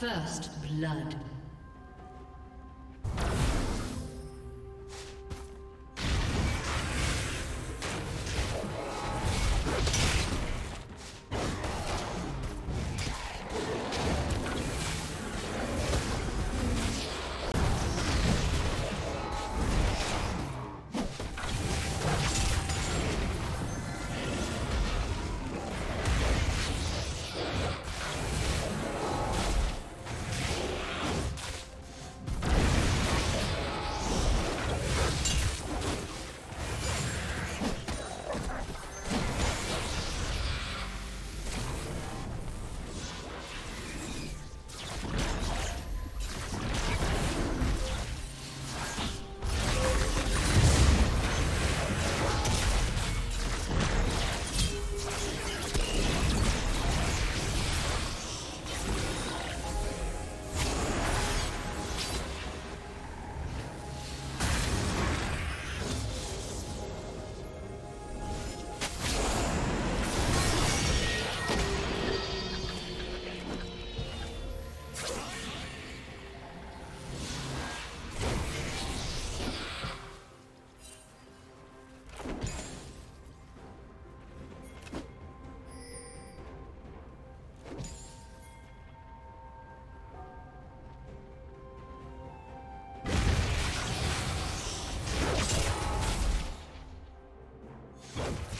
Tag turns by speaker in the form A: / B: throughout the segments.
A: First blood. you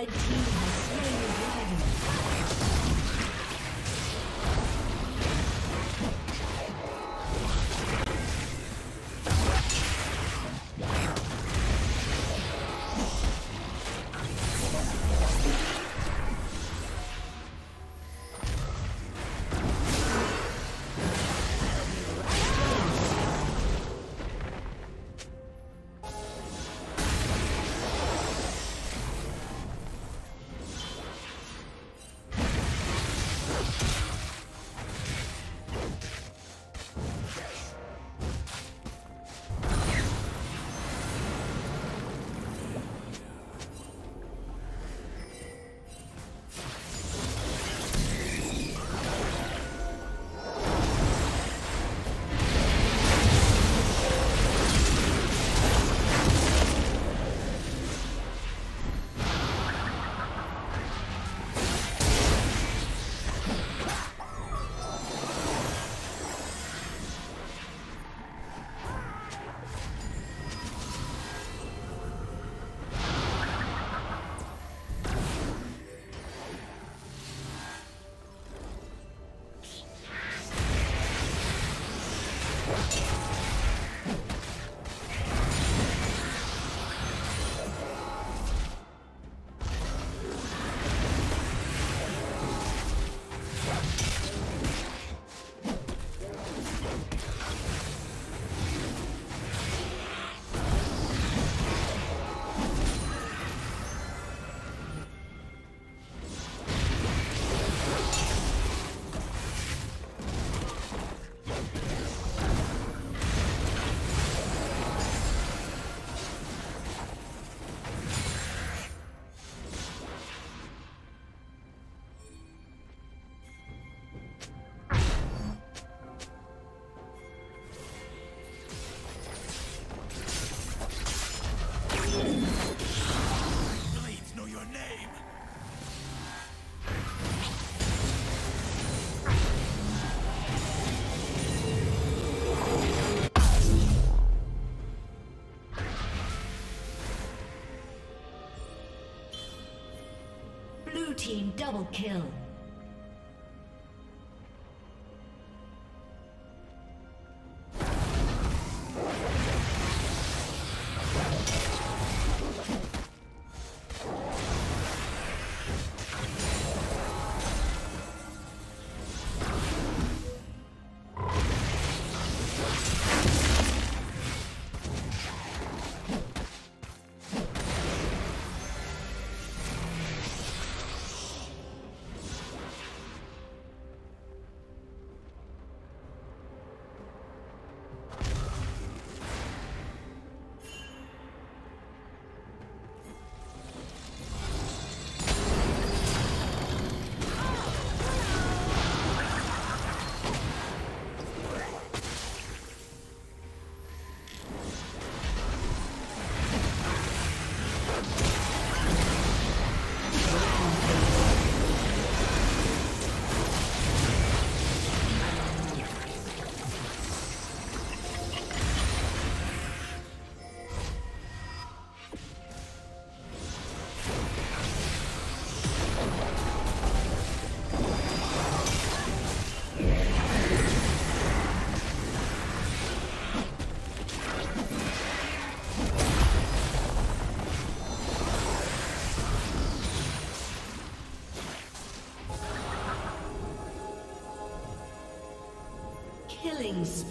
A: Red team kill.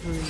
A: Killing